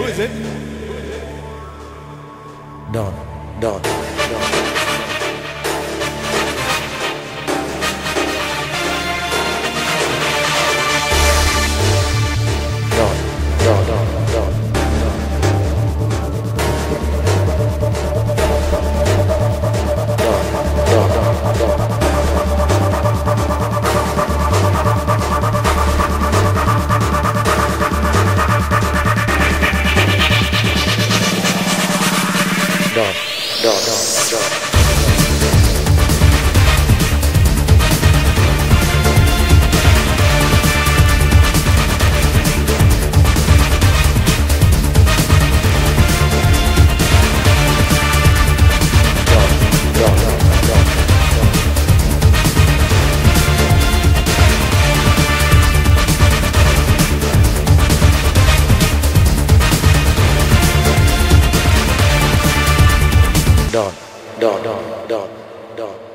Who is it? Don, Don, Don. Don, Don, Don, Don, Don, Don, Don, Don.